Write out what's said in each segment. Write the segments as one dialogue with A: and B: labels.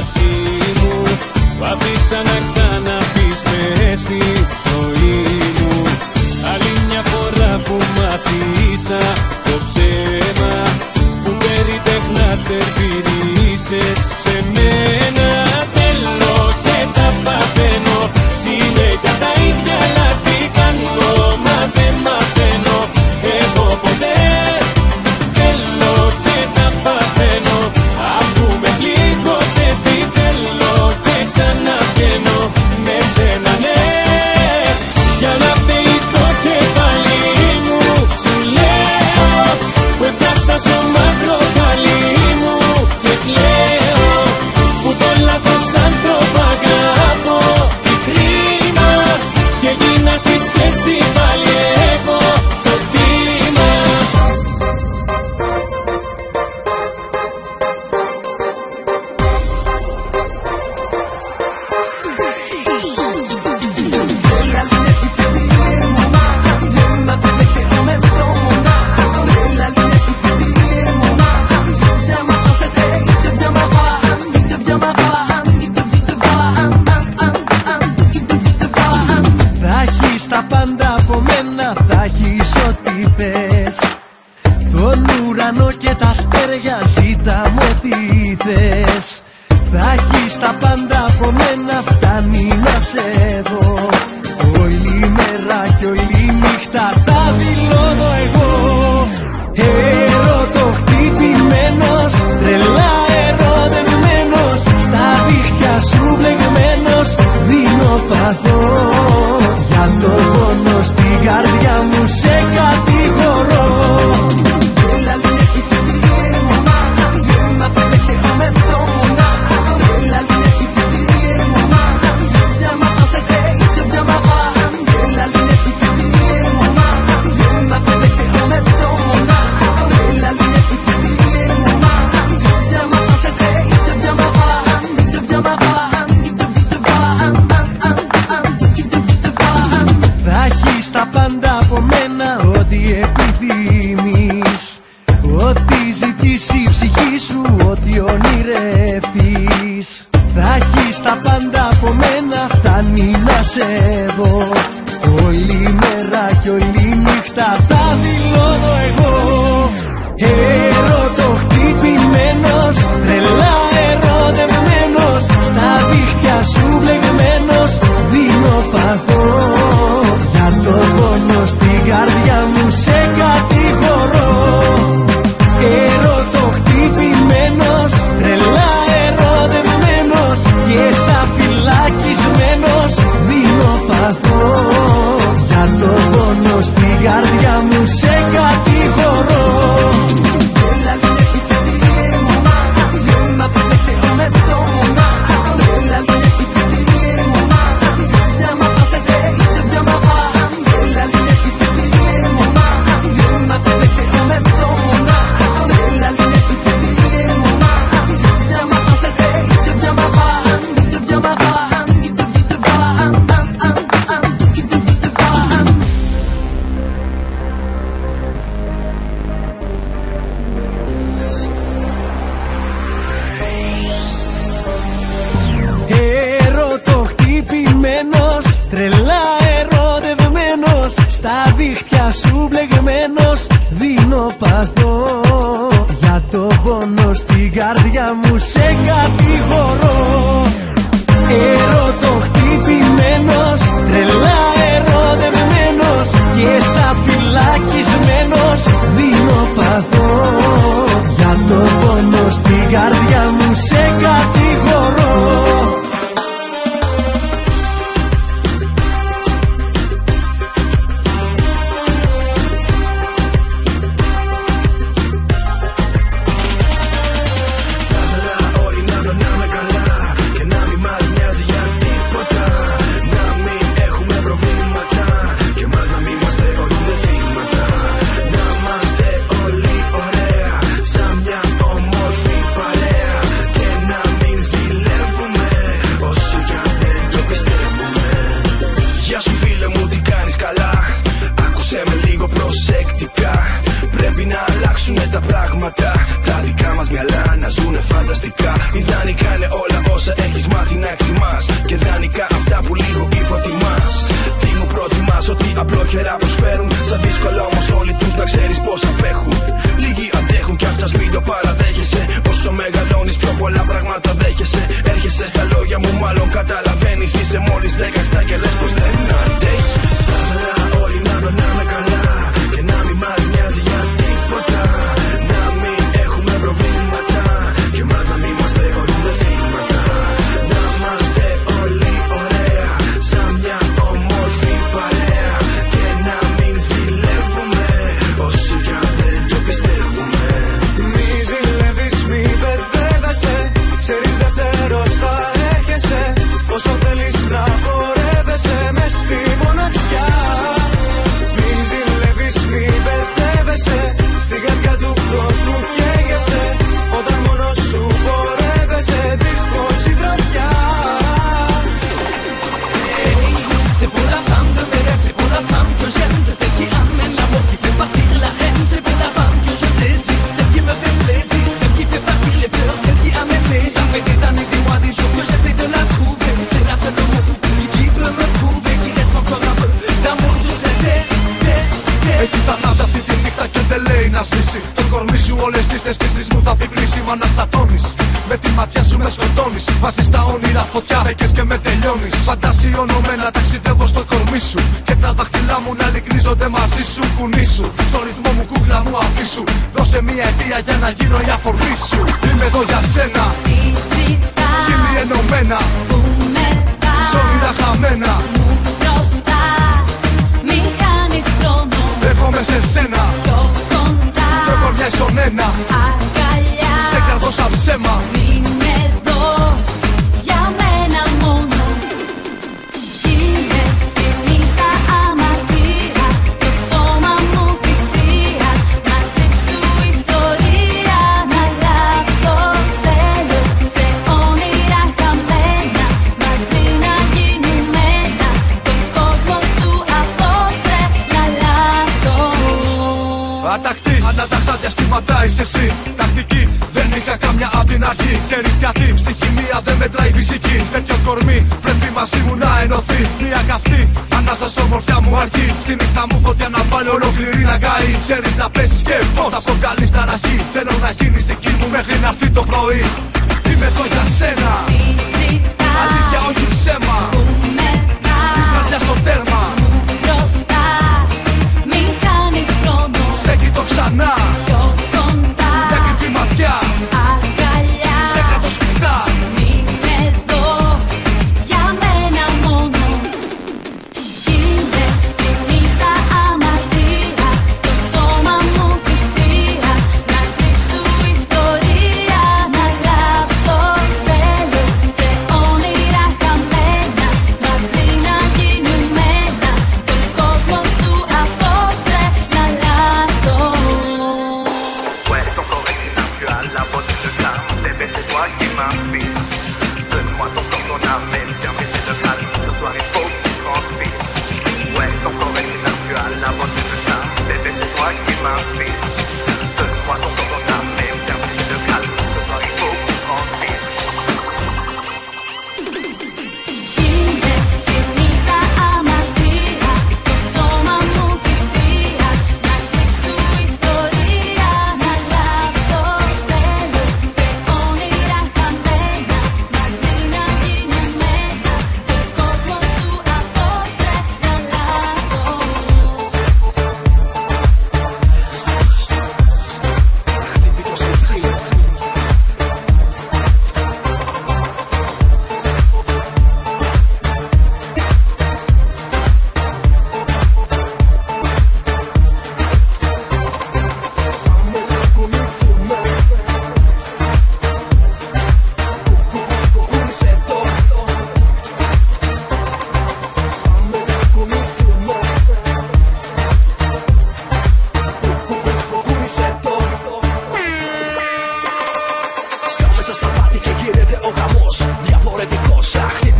A: πρότασή μου. Να ξαναπίστες στη ζωή μου. Άλλη μια φορά που μας είσα το ψέμα Που περιτεχνάς σε σε μένα.
B: για ζήτα μου τι θες. Θα έχεις τα πάντα από μένα φτάνει να σε δω. Όλη μέρα κι όλη νύχτα τα δηλώνω εγώ. Έρωτο χτυπημένος, τρελά ερωτευμένος. Στα δίχτυα σου μπλεγμένος δίνω παθό. Για το πόνο στην καρδιά νύχτια σου μπλεγμένος δίνω παθό Για το πόνο στην καρδιά μου σε κατηγορώ. Ερώτο χτυπημένος, τρελά ερωτευμένος Και σαν φυλακισμένος δίνω παθό Για το πόνο στην καρδιά μου σε κατηγορώ.
C: πολλά προσφέρουν. Σαν δύσκολα όμως όλοι τους να ξέρεις πώς απέχουν. Λίγοι αντέχουν κι αυτός μην το παραδέχεσαι. Πόσο μεγαλώνεις, πιο πολλά πράγματα δέχεσαι. Έρχεσαι στα λόγια μου, μάλλον καταλαβαίνεις. Είσαι μόλις 17 και λες πως δεν αντέχεις. Όλοι να περνάμε καλά.
D: Βάζεις τα όνειρα φωτιά, και με τελειώνεις. Φαντασιώνομαι ταξιδεύω στο κορμί σου. Και τα δάχτυλά μου να λυκνίζονται μαζί σου. Κουνή σου, στο ρυθμό μου κούκλα μου αφήσου. Δώσε μια αιτία για να γίνω η αφορμή σου. Είμαι εδώ για σένα. Χίλιοι ενωμένα. Σ' τα χαμένα. Μου μπροστάς,
B: μη χάνεις χρόνο.
D: Έρχομαι σε σένα. Πιο κοντά. Φεύγω μια ισονένα. Αγκαλιά. Σε κρατώ σαν ψέμα. εσύ τακτική Δεν είχα καμιά απ' την αρχή. Ξέρεις γιατί στη χημεία δεν μετράει φυσική. Τέτοιο κορμί πρέπει μαζί μου να ενωθεί. Μια καυτή ανάσα στο μορφιά μου αρκεί. Στη νύχτα μου φωτιά να βάλω ολόκληρη να καεί. Ξέρεις να πέσεις και πώς θα προκαλείς ταραχή Θέλω να γίνεις δική μου μέχρι να έρθει το πρωί. Είμαι εδώ για σένα. Αλήθεια όχι ψέμα. Στις καρδιάς το τέρμα.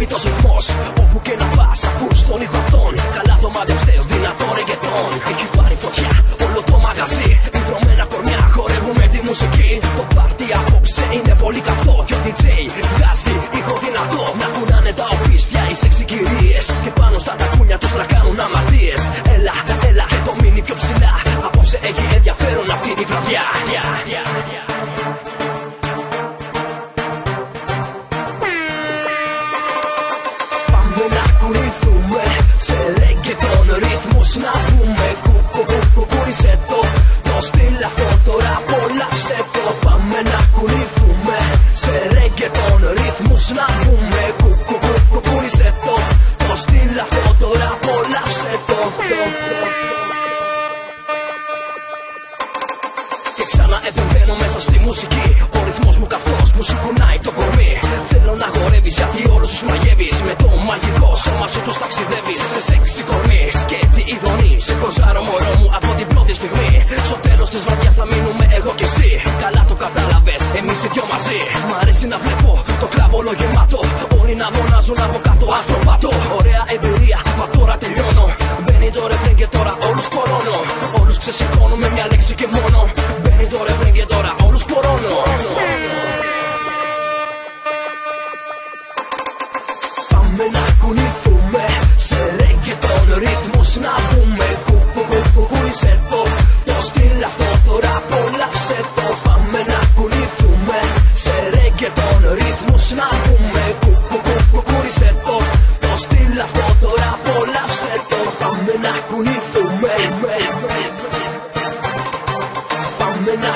C: Αχτύπητος ρυθμός Όπου και να πούμε Κουκου κουκου κούρισε το. Το στυλ αυτό τώρα απόλαυσε το. Πάμε να κουνηθούμε σε ρέγγετον ρυθμούς. Να πούμε Κουκου κουκου κούρισε το. Το στυλ αυτό τώρα απόλαυσε το. Και ξανά επεμβαίνω μέσα στη μουσική. Ο ρυθμός μου καυτός που σηκωνάει το κορμί. Θέλω να χορεύεις γιατί όλους τους μαγεύεις. Με το μαγικό σώμα σου τους ταξιδεύεις Σε σεξι κορμί, σκέτη ειδονή Σε κοζάρω μωρό μου από την πρώτη στιγμή. Στο τέλος της βραδιάς θα μείνουμε εγώ και εσύ. Καλά το κατάλαβες, εμείς οι δυο μαζί. Μ' αρέσει να βλέπω το κλαμπ όλο γεμάτο Όλοι να φωνάζουν από κάτω αστροπάτο. Ωραία εμπειρία, μα τώρα τελειώνω. Μπαίνει το ρεφρέν και τώρα όλους κορώνω. Όλους ξεσηκώνω με μια λέξη και μόνο. Μπαίνει το ρεφρέν και τώρα όλους κορώνω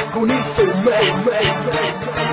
C: Πάμε να κουνηθούμε